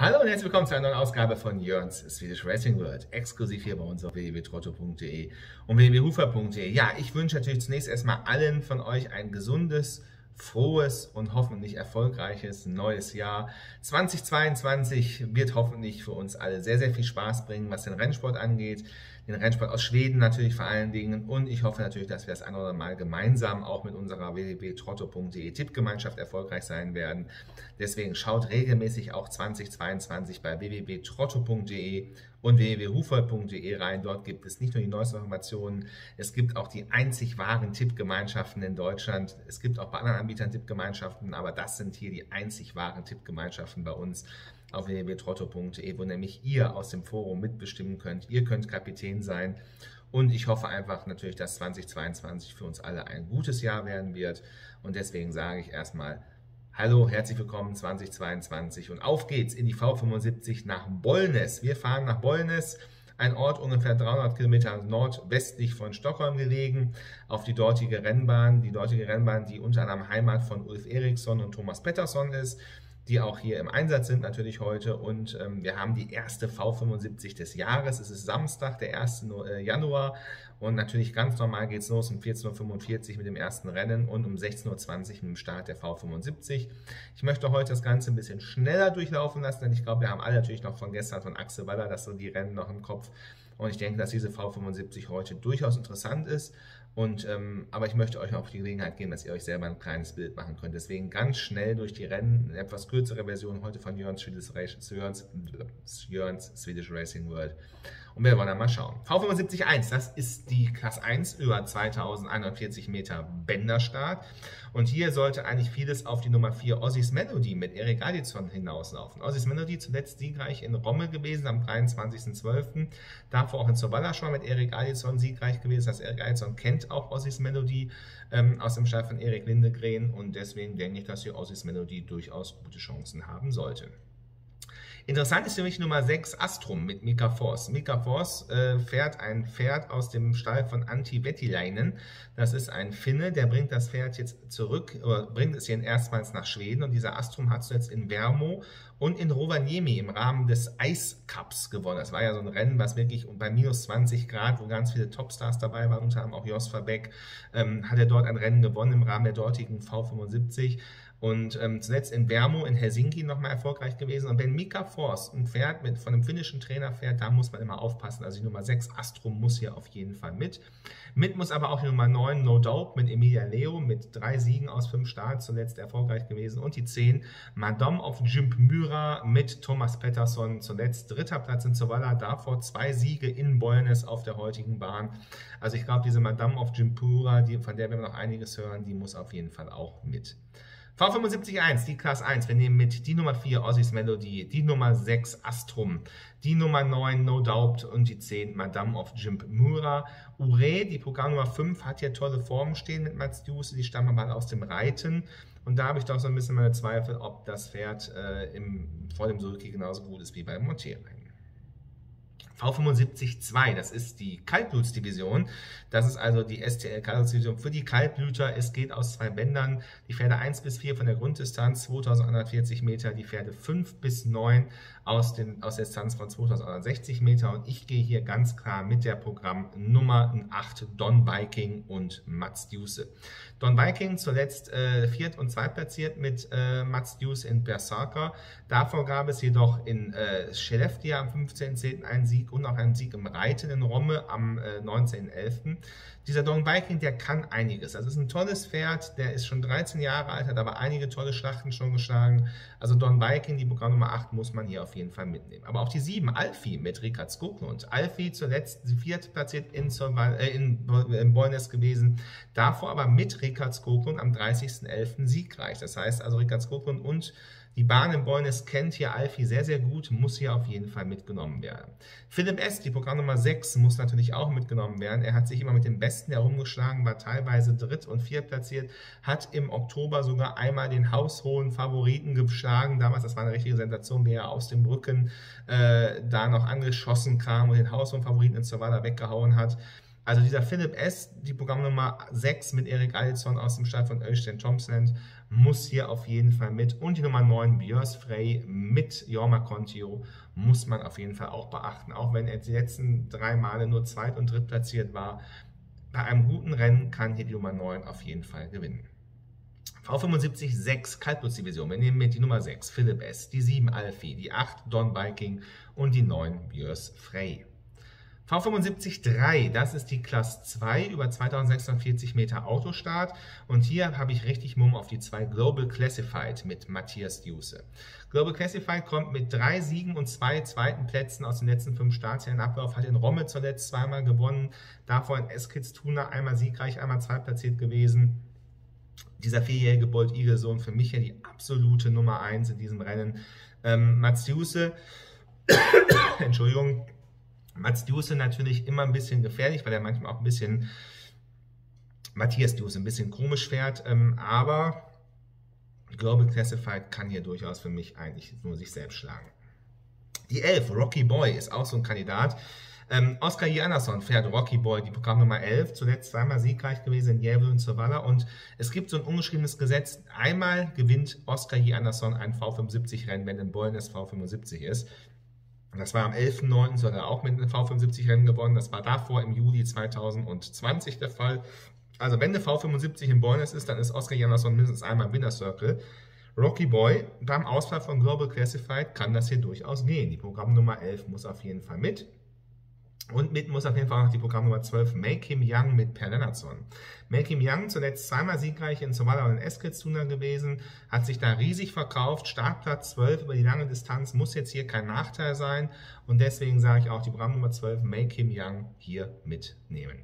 Hallo und herzlich willkommen zu einer neuen Ausgabe von Jörns Swedish Racing World, exklusiv hier bei uns auf www.trotto.de und www.hufer.de. Ja, ich wünsche natürlich zunächst erstmal allen von euch ein gesundes, frohes und hoffentlich erfolgreiches neues Jahr. 2022 wird hoffentlich für uns alle sehr, sehr viel Spaß bringen, was den Rennsport angeht den Rennsport aus Schweden natürlich vor allen Dingen. Und ich hoffe natürlich, dass wir das ein oder Mal gemeinsam auch mit unserer www.trotto.de Tippgemeinschaft erfolgreich sein werden. Deswegen schaut regelmäßig auch 2022 bei www.trotto.de und www.hufold.de rein. Dort gibt es nicht nur die neuesten Informationen, es gibt auch die einzig wahren Tippgemeinschaften in Deutschland. Es gibt auch bei anderen Anbietern Tippgemeinschaften, aber das sind hier die einzig wahren Tippgemeinschaften bei uns auf www.trotto.de, wo nämlich ihr aus dem Forum mitbestimmen könnt. Ihr könnt Kapitän sein. Und ich hoffe einfach natürlich, dass 2022 für uns alle ein gutes Jahr werden wird. Und deswegen sage ich erstmal Hallo, herzlich willkommen 2022 und auf geht's in die V75 nach Bollnäs. Wir fahren nach Bollnäs, ein Ort ungefähr 300 Kilometer nordwestlich von Stockholm gelegen, auf die dortige Rennbahn, die dortige Rennbahn, die unter anderem Heimat von Ulf Eriksson und Thomas Pettersson ist die auch hier im Einsatz sind natürlich heute. Und ähm, wir haben die erste V75 des Jahres. Es ist Samstag, der 1. Äh, Januar. Und natürlich ganz normal geht es los um 14.45 Uhr mit dem ersten Rennen und um 16.20 Uhr mit dem Start der V75. Ich möchte heute das Ganze ein bisschen schneller durchlaufen lassen, denn ich glaube, wir haben alle natürlich noch von gestern von Axel Waller, dass so die Rennen noch im Kopf. Und ich denke, dass diese V75 heute durchaus interessant ist. Und, ähm, aber ich möchte euch auch die Gelegenheit geben, dass ihr euch selber ein kleines Bild machen könnt. Deswegen ganz schnell durch die Rennen, eine etwas kürzere Version heute von Jörns, Jörns, Jörns Swedish Racing World. Und wir wollen dann mal schauen. V75.1, das ist die Class 1 über 2140 Meter Bänderstart. Und hier sollte eigentlich vieles auf die Nummer 4 Ossis Melody mit Erik Adizon hinauslaufen. Ossis Melody zuletzt siegreich in Rommel gewesen am 23.12. Davor auch in Zovalla schon mit Erik Adizon siegreich gewesen. Das Erik Adizon kennt auch Ossis Melody ähm, aus dem Stall von Erik Lindegren. Und deswegen denke ich, dass hier Ossis Melody durchaus gute Chancen haben sollte. Interessant ist für mich Nummer 6 Astrum mit Mika Force. Mika Force äh, fährt ein Pferd aus dem Stall von Antti Vettiläinen. Das ist ein Finne, der bringt das Pferd jetzt zurück, oder bringt es hier erstmals nach Schweden. Und dieser Astrum hat es jetzt in Vermo und in Rovaniemi im Rahmen des Ice Cups gewonnen. Das war ja so ein Rennen, was wirklich bei minus 20 Grad, wo ganz viele Topstars dabei waren, unter anderem auch Jos Verbeck, ähm, hat er dort ein Rennen gewonnen im Rahmen der dortigen V75 und ähm, zuletzt in Vermo in Helsinki nochmal erfolgreich gewesen. Und wenn Mika Force ein Pferd mit, von einem finnischen Trainer fährt, da muss man immer aufpassen. Also die Nummer 6 Astrum muss hier auf jeden Fall mit. Mit muss aber auch die Nummer 9 No Dope mit Emilia Leo mit drei Siegen aus fünf Starts, zuletzt erfolgreich gewesen. Und die 10 Madame of Jimp Myra mit Thomas Pettersson, zuletzt dritter Platz in Zovalla, davor zwei Siege in Bollnäs auf der heutigen Bahn. Also ich glaube, diese Madame of Jimpura, die, von der wir noch einiges hören, die muss auf jeden Fall auch mit. V75.1, die Class 1, wir nehmen mit die Nummer 4 Ossis Melody, die Nummer 6 Astrum, die Nummer 9 No Doubt und die 10 Madame of Jimp Mura. Ure, die Programm 5, hat hier tolle Formen stehen mit Mats Duse, die stammen aber aus dem Reiten. Und da habe ich doch so ein bisschen meine Zweifel, ob das Pferd äh, im, vor dem Sulki genauso gut ist wie beim Montieren. V75-2, das ist die Kaltblutsdivision. Das ist also die STL Kaltblutsdivision für die Kaltblüter. Es geht aus zwei Bändern. Die Pferde 1 bis 4 von der Grunddistanz 2140 Meter, die Pferde 5 bis 9 aus, den, aus der Distanz von 2160 Meter. Und ich gehe hier ganz klar mit der Programmnummer 8 Don Viking und Mats Duse. Don Viking zuletzt äh, viert- und zweitplatziert mit äh, Mats Duse in Berserker. Davor gab es jedoch in äh, Skellefteå am 15.10. einen Sieg und auch einen Sieg im Reiten in Romme am äh, 19.11. Dieser Don Viking, der kann einiges. Das ist ein tolles Pferd, der ist schon 13 Jahre alt, hat aber einige tolle Schlachten schon geschlagen. Also Don Viking, die Programm Nummer 8, muss man hier auf jeden Fall mitnehmen. Aber auch die 7, Alfie mit Rikard Skoglund. Alfie zuletzt viert platziert in, äh, in, in Bollnäs gewesen, davor aber mit Rikard Skoglund am 30.11. siegreich. Das heißt also Rikard Skoglund und die Bahn in Bollnäs kennt hier Alfie sehr, sehr gut, muss hier auf jeden Fall mitgenommen werden. Philipp S., die Programm Nummer 6, muss natürlich auch mitgenommen werden. Er hat sich immer mit dem Besten herumgeschlagen, war teilweise dritt- und viertplatziert, hat im Oktober sogar einmal den haushohen Favoriten geschlagen. Damals, das war eine richtige Sensation, wie er aus dem Rücken äh, da noch angeschossen kam und den haushohen Favoriten in Zawada weggehauen hat. Also dieser Philipp S., die Programmnummer 6 mit Erik Alsson aus dem Stall von Östen Thompson, muss hier auf jeden Fall mit. Und die Nummer 9, Björns Frey mit Jorma Contio, muss man auf jeden Fall auch beachten. Auch wenn er die letzten drei Male nur zweit- und drittplatziert war, bei einem guten Rennen kann hier die Nummer 9 auf jeden Fall gewinnen. V75 6 Kaltblutdivision. Wir nehmen mit die Nummer 6 Philipp S., die 7 Alfie, die 8 Don Viking und die 9 Björns Frey. V75 3, das ist die Class 2 über 2640 Meter Autostart. Und hier habe ich richtig Mumm auf die 2 Global Classified mit Matthias Duse. Global Classified kommt mit drei Siegen und zwei zweiten Plätzen aus den letzten fünf Startjahren Ablauf, hat in Romme zuletzt zweimal gewonnen, davor in Eskils Tuna einmal siegreich, einmal zweitplatziert gewesen. Dieser vierjährige Bolt Eagle-Sohn für mich ja die absolute Nummer 1 in diesem Rennen. Ähm, Mats Duse, Entschuldigung, Mats Duse natürlich immer ein bisschen gefährlich, weil er manchmal auch ein bisschen, Matthias Duse ein bisschen komisch fährt, ähm, aber Global Classified kann hier durchaus für mich eigentlich nur sich selbst schlagen. Die 11, Rocky Boy, ist auch so ein Kandidat. Ähm, Oscar Janasson fährt Rocky Boy, die Programmnummer 11, zuletzt zweimal siegreich gewesen in Jävel und Zavala. Und es gibt so ein ungeschriebenes Gesetz. Einmal gewinnt Oscar Janasson ein V75-Rennen, wenn in Bollen das V75 ist. Das war am 11.09. so hat er auch mit einem V75-Rennen gewonnen. Das war davor im Juli 2020 der Fall. Also wenn eine V75 in Bollness ist, dann ist Oscar Janasson mindestens einmal im Winner Circle. Rocky Boy, beim Ausfall von Global Classified kann das hier durchaus gehen. Die Programmnummer 11 muss auf jeden Fall mit. Und mit muss auf jeden Fall auch noch die Programmnummer 12 Make Him Young mit Per Lennartson. Make Him Young, zuletzt zweimal siegreich in Somalia und in Eskilstuna gewesen, hat sich da riesig verkauft. Startplatz 12 über die lange Distanz muss jetzt hier kein Nachteil sein. Und deswegen sage ich auch die Programmnummer 12 Make Him Young hier mitnehmen.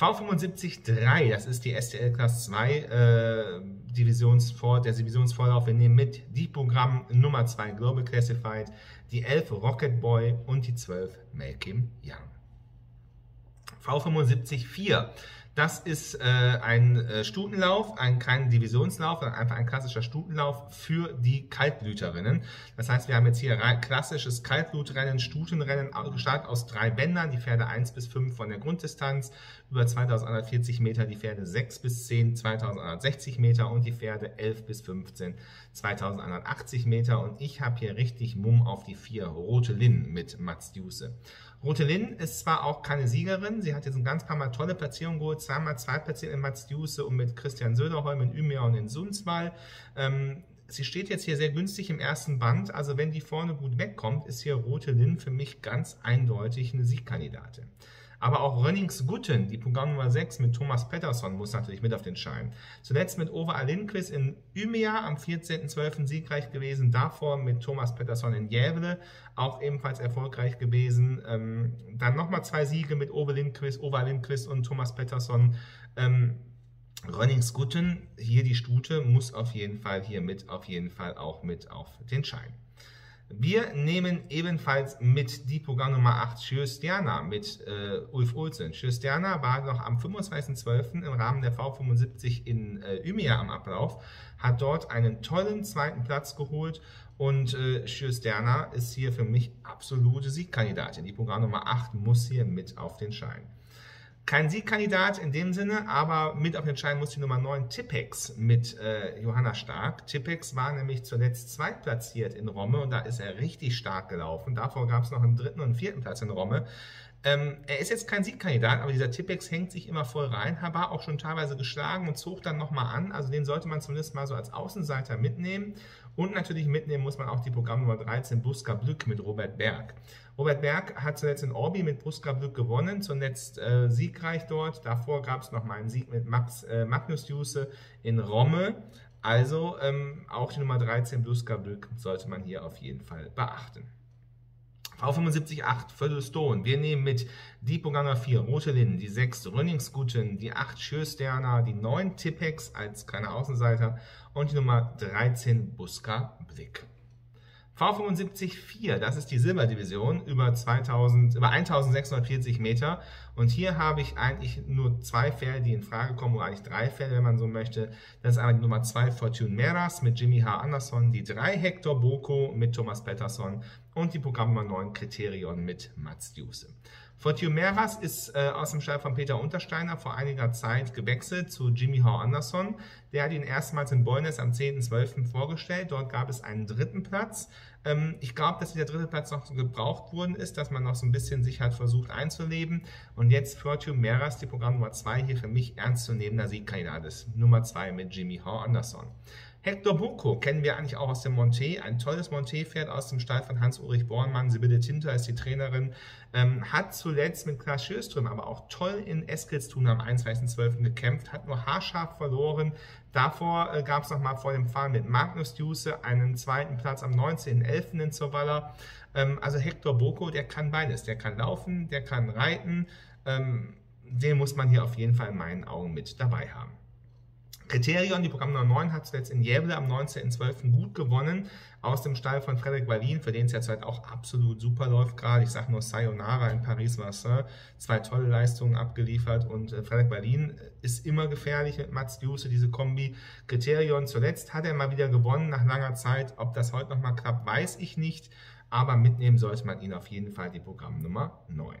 V75 3, das ist die STL Class 2 äh, Divisionsvor der Divisionsvorlauf. Wir nehmen mit die Programm Nummer 2 Global Classified, die 11 Rocket Boy und die 12 Make Him Young. V75 4. Das ist äh, ein äh, Stutenlauf, ein kein Divisionslauf, sondern einfach ein klassischer Stutenlauf für die Kaltblüterinnen. Das heißt, wir haben jetzt hier klassisches Kaltblutrennen, Stutenrennen, gestartet aus drei Bändern, die Pferde 1 bis 5 von der Grunddistanz, über 2140 Meter, die Pferde 6 bis 10, 2160 Meter und die Pferde 11 bis 15, 2180 Meter. Und ich habe hier richtig Mumm auf die vier Rote Lin mit Mats Duse. Rote Lin ist zwar auch keine Siegerin, sie hat jetzt ein ganz paar Mal tolle Platzierungen geholt, zweimal zweitplatziert in Mats Duse und mit Christian Söderholm in Umeå und in Sundsvall. Ähm, sie steht jetzt hier sehr günstig im ersten Band, also wenn die vorne gut wegkommt, ist hier Rote Lin für mich ganz eindeutig eine Siegkandidatin. Aber auch Rönningsgutten, die Programm 6 mit Thomas Pettersson, muss natürlich mit auf den Schein. Zuletzt mit Ove Alinquist in Umeå am 14.12. siegreich gewesen. Davor mit Thomas Pettersson in Gävle, auch ebenfalls erfolgreich gewesen. Ähm, dann nochmal zwei Siege mit Ove Lindquist, Ove Lindquist und Thomas Pettersson. Ähm, Rönningsgutten, hier die Stute, muss auf jeden Fall hier mit, auf jeden Fall auch mit auf den Schein. Wir nehmen ebenfalls mit die Programm Nummer 8 Sjöstjärna mit äh, Ulf Olsen. Sjöstjärna war noch am 25.12. im Rahmen der V75 in äh, Umeå am Ablauf, hat dort einen tollen zweiten Platz geholt und äh, Sjöstjärna ist hier für mich absolute Siegkandidatin. Die Programm Nummer 8 muss hier mit auf den Schein. Kein Siegkandidat in dem Sinne, aber mit auf den Schein muss die Nummer 9 Tippex mit äh, Johanna Stark. Tippex war nämlich zuletzt zweitplatziert in Romme und da ist er richtig stark gelaufen. Davor gab es noch einen dritten und vierten Platz in Romme. Ähm, er ist jetzt kein Siegkandidat, aber dieser Tippex hängt sich immer voll rein, war auch schon teilweise geschlagen und zog dann nochmal an. Also den sollte man zumindest mal so als Außenseiter mitnehmen. Und natürlich mitnehmen muss man auch die Programmnummer 13 Buska Glück mit Robert Berg. Robert Berg hat zuletzt in Orbi mit Buska Glück gewonnen, zuletzt äh, siegreich dort. Davor gab es noch mal einen Sieg mit Max, äh, Magnus Juse in Romme. Also ähm, auch die Nummer 13 Buska Glück sollte man hier auf jeden Fall beachten. V75.8 Viertelstone. Wir nehmen mit die Programmer 4 Rote Linden, die 6 Rönningsguten, die 8 Schürsterner, die 9 Tippex als kleiner Außenseiter und die Nummer 13 Buska Blick. V75-4, das ist die Silberdivision über, 2000, über 1640 Meter. Und hier habe ich eigentlich nur zwei Pferde, die in Frage kommen, oder eigentlich drei Pferde, wenn man so möchte. Das ist einmal die Nummer 2 Fortune Meras mit Jimmy H. Anderson, die 3 Hector Boko mit Thomas Pettersson und die Programmnummer 9 Criterion mit Mats Duse. Fortumeras ist äh, aus dem Stall von Peter Untersteiner vor einiger Zeit gewechselt zu Jimmy Howe Anderson. Der hat ihn erstmals in Bollness am 10.12. vorgestellt. Dort gab es einen dritten Platz. Ähm, ich glaube, dass dieser dritte Platz noch gebraucht worden ist, dass man noch so ein bisschen sich halt versucht einzuleben. Und jetzt Fortumeras, die Programm Nummer 2, hier für mich ernstzunehmender Siegkandidat ist. Nummer 2 mit Jimmy Howe Anderson. Hector Boko kennen wir eigentlich auch aus dem Monté, ein tolles Monté-Pferd aus dem Stall von Hans-Ulrich Bornmann. Sibylle Tinter ist die Trainerin, ähm, hat zuletzt mit Klaas Schürström aber auch toll in Eskilstun am 21.12. gekämpft, hat nur haarscharf verloren. Davor äh, gab es nochmal vor dem Fahren mit Magnus Duse einen zweiten Platz am 19.11. in Zowalla. Ähm, also Hector Boko, der kann beides. Der kann laufen, der kann reiten. Ähm, den muss man hier auf jeden Fall in meinen Augen mit dabei haben. Kriterion, die Programm Nummer 9, hat zuletzt in Jäble am 19.12. gut gewonnen aus dem Stall von Frederik Wallin, für den es jetzt auch absolut super läuft gerade. Ich sage nur Sayonara in Paris-Vassin, zwei tolle Leistungen abgeliefert und äh, Frederik Wallin ist immer gefährlich mit Mats Duse, diese Kombi. Kriterion zuletzt hat er mal wieder gewonnen nach langer Zeit. Ob das heute nochmal klappt, weiß ich nicht, aber mitnehmen sollte man ihn auf jeden Fall die Programmnummer 9.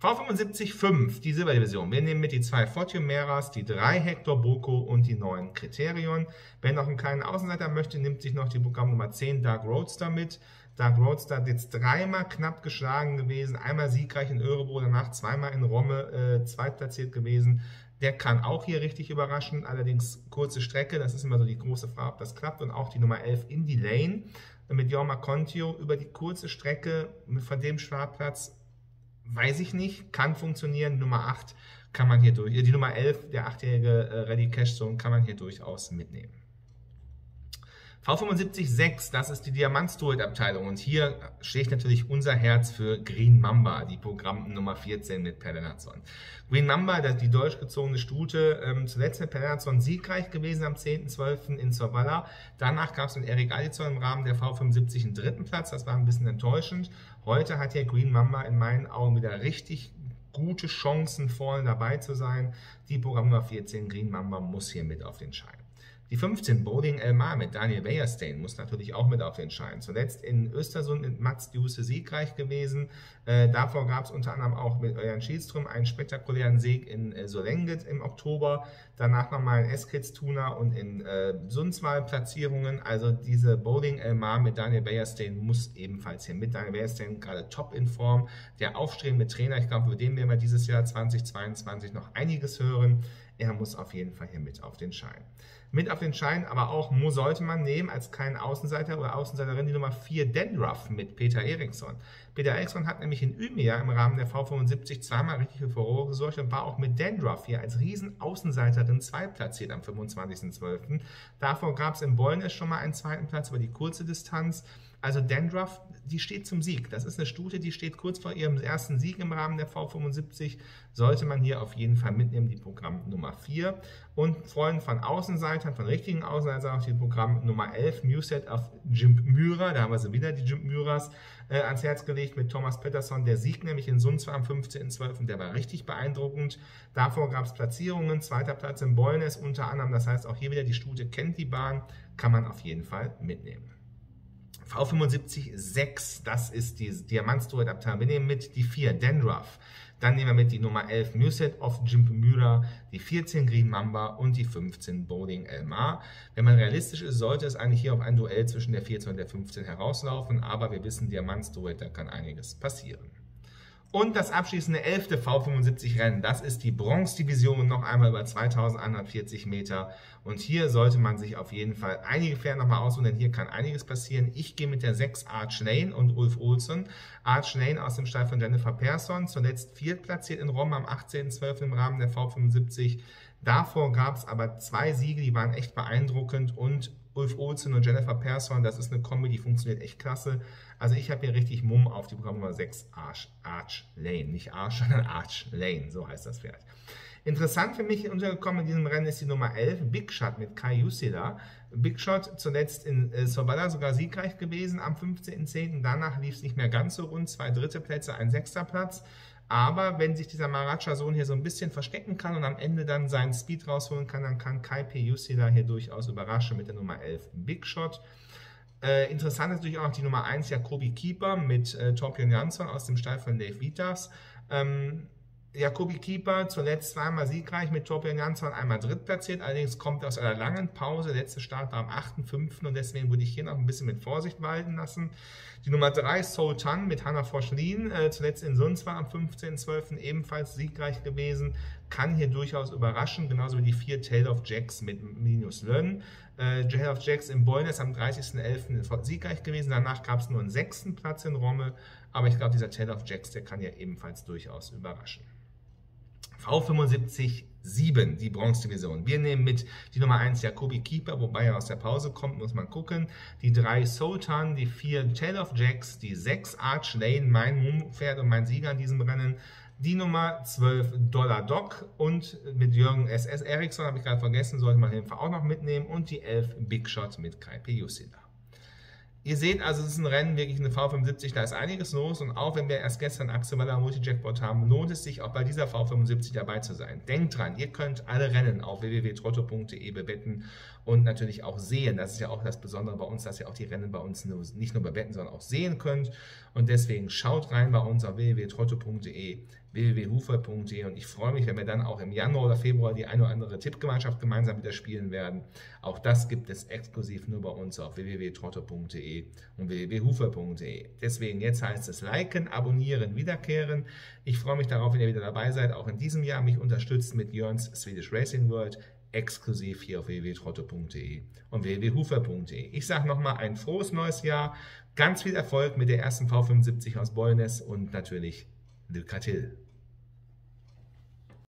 V75 die Silberdivision. Wir nehmen mit die zwei Fortuneras, die drei Hector Boko und die neuen Kriterion. Wer noch einen kleinen Außenseiter möchte, nimmt sich noch die Programmnummer 10 Dark Roadster mit. Dark Roadster jetzt dreimal knapp geschlagen gewesen, einmal siegreich in Örebro, danach zweimal in Romme äh, zweitplatziert gewesen. Der kann auch hier richtig überraschen, allerdings kurze Strecke, das ist immer so die große Frage, ob das klappt. Und auch die Nummer 11 Indie Lane mit Jorma Contio über die kurze Strecke von dem Startplatz weiß ich nicht, kann funktionieren. Nummer 8 kann man hier durch, die Nummer 11, der achtjährige äh, Cash Zone, kann man hier durchaus mitnehmen. V75-6, das ist die Diamant-Story-Abteilung und hier schlägt natürlich unser Herz für Green Mamba, die Programm Nummer 14 mit Perdonazon. Green Mamba, die deutsch gezogene Stute, ähm, zuletzt mit Perdonazon siegreich gewesen am 10.12. in Sorvalla. Danach gab es mit Erik Alizon im Rahmen der V75 einen dritten Platz, das war ein bisschen enttäuschend. Heute hat hier Green Mamba in meinen Augen wieder richtig gute Chancen vorne dabei zu sein. Die Programm Nummer 14 Green Mamba muss hier mit auf den Schein. Die 15 Bowling Elmar mit Daniel Weierstein muss natürlich auch mit auf den Schein. Zuletzt in Östersund mit Mats Duse siegreich gewesen. Äh, davor gab es unter anderem auch mit Euren Schiedström einen spektakulären Sieg in äh, Solenget im Oktober. Danach nochmal in Eskilstuna und in äh, Sundsvall Platzierungen. Also diese Bowling Elmar mit Daniel Weierstein muss ebenfalls hier mit. Daniel Weierstein gerade top in Form. Der aufstrebende Trainer, ich glaube, über den werden wir dieses Jahr 2022 noch einiges hören. Er muss auf jeden Fall hier mit auf den Schein. Mit auf den Schein, aber auch muss, sollte man nehmen als keinen Außenseiter oder Außenseiterin die Nummer 4 Dendruff mit Peter Eriksson. Peter Eriksson hat nämlich in Ümea im Rahmen der V75 zweimal richtig für Furore gesorgt und war auch mit Dendruff hier als Riesen-Außenseiterin zweitplatziert am 25.12. Davor gab es in Bollnäs schon mal einen zweiten Platz über die kurze Distanz. Also Dandruff, die steht zum Sieg. Das ist eine Stute, die steht kurz vor ihrem ersten Sieg im Rahmen der V75. Sollte man hier auf jeden Fall mitnehmen, die Programm Nummer 4. Und Freunde von Außenseitern, von richtigen Außenseitern, auch die Programm Nummer 11, Muset auf Jimp Myra, da haben wir sie wieder, die Jimp Myras, äh, ans Herz gelegt mit Thomas Pettersson. Der Sieg nämlich in Sundsvall am 15.12. der war richtig beeindruckend. Davor gab es Platzierungen, zweiter Platz in Bollnäs unter anderem. Das heißt, auch hier wieder die Stute kennt die Bahn, kann man auf jeden Fall mitnehmen. V75 6, das ist die Diamantstour-Adapter. Wir nehmen mit die 4 Dendruff. Dann nehmen wir mit die Nummer 11 Muset of Jimpemura, die 14 Green Mamba und die 15 Bowling Elmar. Wenn man realistisch ist, sollte es eigentlich hier auf ein Duell zwischen der 14 und der 15 herauslaufen, aber wir wissen, Diamantstour, da kann einiges passieren. Und das abschließende 11. V75-Rennen, das ist die Bronze-Division, noch einmal über 2140 Meter. Und hier sollte man sich auf jeden Fall einige Pferde nochmal aussuchen, denn hier kann einiges passieren. Ich gehe mit der 6 Arch Lane und Ulf Olsson. Arch Lane aus dem Stall von Jennifer Persson, zuletzt viertplatziert in Rom am 18.12. im Rahmen der V75. Davor gab es aber zwei Siege, die waren echt beeindruckend und Ulf Olsen und Jennifer Persson, das ist eine Kombi, die funktioniert echt klasse. Also ich habe hier richtig Mumm auf die Programm Nummer 6 Arch, Arch Lane. Nicht Arch, sondern Arch Lane, so heißt das Pferd. Interessant für mich untergekommen in diesem Rennen ist die Nummer 11, Big Shot mit Kai Usila. Big Shot zuletzt in äh, Sobala sogar siegreich gewesen am 15.10. Danach lief es nicht mehr ganz so rund. Zwei dritte Plätze, ein sechster Platz. Aber wenn sich dieser Maracha-Sohn hier so ein bisschen verstecken kann und am Ende dann seinen Speed rausholen kann, dann kann Kai P. Usila hier durchaus überraschen mit der Nummer 11 Big Shot. Äh, interessant ist natürlich auch noch die Nummer 1 Jacobi Keeper mit äh, Torbjörn Jansson aus dem Stall von Dave Vitas. Ähm, Jacobi Keeper zuletzt zweimal siegreich mit Torbjörn Jansson, einmal drittplatziert, allerdings kommt aus einer langen Pause. Letzte Start war am 8.5. und deswegen würde ich hier noch ein bisschen mit Vorsicht walten lassen. Die Nummer 3 Sultan mit Hannah Forschlin, äh, zuletzt in Sundsvall am 15.12. ebenfalls siegreich gewesen, kann hier durchaus überraschen, genauso wie die 4 Tail of Jacks mit Minus Lönn. Äh, Tail of Jacks in Bollness am 30.11. siegreich gewesen, danach gab es nur einen sechsten Platz in Romme, aber ich glaube, dieser Tail of Jacks, der kann ja ebenfalls durchaus überraschen. V75 7, die Bronze-Division. Wir nehmen mit die Nummer 1 Jacobi Keeper, wobei er aus der Pause kommt, muss man gucken. Die 3 Sultan, die 4 Tail of Jacks, die 6 Arch Lane, mein Pferd und mein Sieger in diesem Rennen. Die Nummer 12 Dollar Doc und mit Jürgen SS Eriksson, habe ich gerade vergessen, sollte man jeden Fall auch noch mitnehmen. Und die 11 Big Shot mit Kai Piusila. Ihr seht also, es ist ein Rennen, wirklich eine V75, da ist einiges los und auch wenn wir erst gestern Axel Waller Multi-Jackpot haben, lohnt es sich auch bei dieser V75 dabei zu sein. Denkt dran, ihr könnt alle Rennen auf www.trotto.de bewetten und natürlich auch sehen. Das ist ja auch das Besondere bei uns, dass ihr auch die Rennen bei uns nicht nur bewetten, sondern auch sehen könnt. Und deswegen schaut rein bei uns auf www.trotto.de, www.hufer.de und ich freue mich, wenn wir dann auch im Januar oder Februar die eine oder andere Tippgemeinschaft gemeinsam wieder spielen werden. Auch das gibt es exklusiv nur bei uns auf www.trotto.de und www.hufer.de. Deswegen jetzt heißt es liken, abonnieren, wiederkehren. Ich freue mich darauf, wenn ihr wieder dabei seid, auch in diesem Jahr mich unterstützt mit Jörns Swedish Racing World exklusiv hier auf www.trotto.de und www.hufer.de. Ich sage nochmal ein frohes neues Jahr, ganz viel Erfolg mit der ersten V75 aus Bollnäs und natürlich Được khai trên.